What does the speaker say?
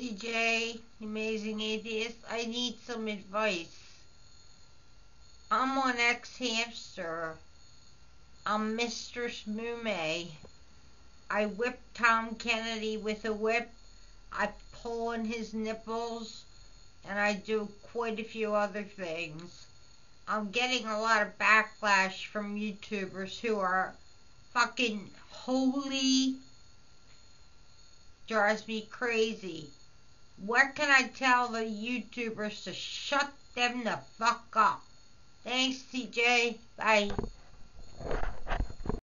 TJ, Amazing Atheist. I need some advice. I'm on xHamster. I'm Mistress Moomay. I whip Tom Kennedy with a whip. I pull on his nipples. And I do quite a few other things. I'm getting a lot of backlash from YouTubers who are fucking holy. Drives me crazy. What can I tell the YouTubers to shut them the fuck up? Thanks, TJ. Bye.